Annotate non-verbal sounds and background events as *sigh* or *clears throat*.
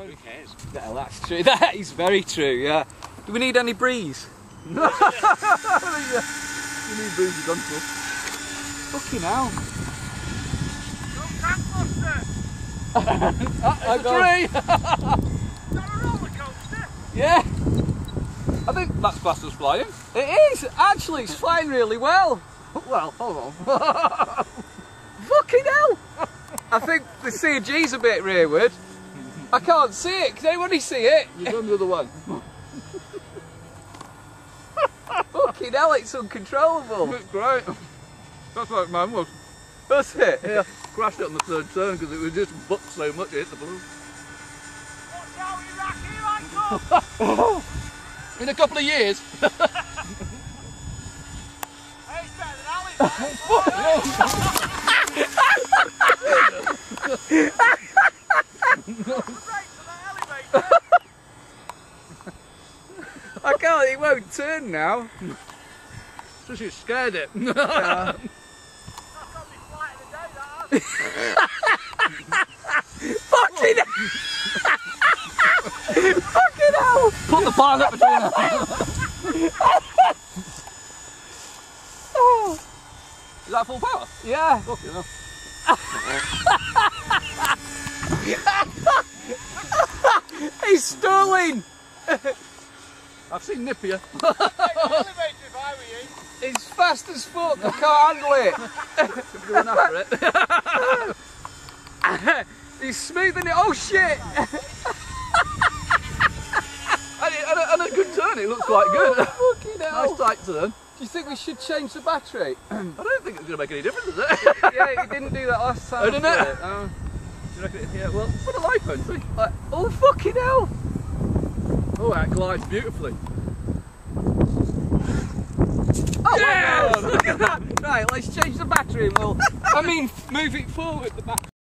Who cares? Yeah, that's true. *laughs* That is very true, yeah. Do we need any breeze? No. *laughs* You need boozy gun for. Fucking hell. I There's *laughs* a tree! yeah. I think that's classed as flying. It is! Actually, it's flying really well. Well, hold on. Fucking hell! I think the CG's a bit rearward. I can't see it. Can anybody see it? You're going the other way. *laughs* Fucking hell, it's uncontrollable. It's great. That's like mine was. That's it. Yeah, crashed it on the third turn because it was just bucked so much it hit the blue. *laughs* In a couple of years. *laughs* I can't, it won't turn now. So she scared it. *laughs* Fucking hell! Fucking hell! Put the pilot between us. Is that full power? Yeah. Fucking *laughs* hell. He's stalling! *laughs* I've seen Nippier. *laughs* It's fast as fuck, I can't handle it. Going after it. He's smoothing it. Oh shit! *laughs* And, it, and, a, and a good turn, it looks quite good. Oh, fucking *laughs* hell. nice tight turn. Do you think we should change the battery? *clears throat* I don't think it's going to make any difference, is it? yeah, he didn't do that last time. Oh, didn't did it? Oh. Do you reckon it- yeah, well, put a life on, see? Like, oh fucking hell! Oh, that glides beautifully. Oh Yes! my god! Look at that! Right, let's change the battery and we'll. I mean, move it forward the battery.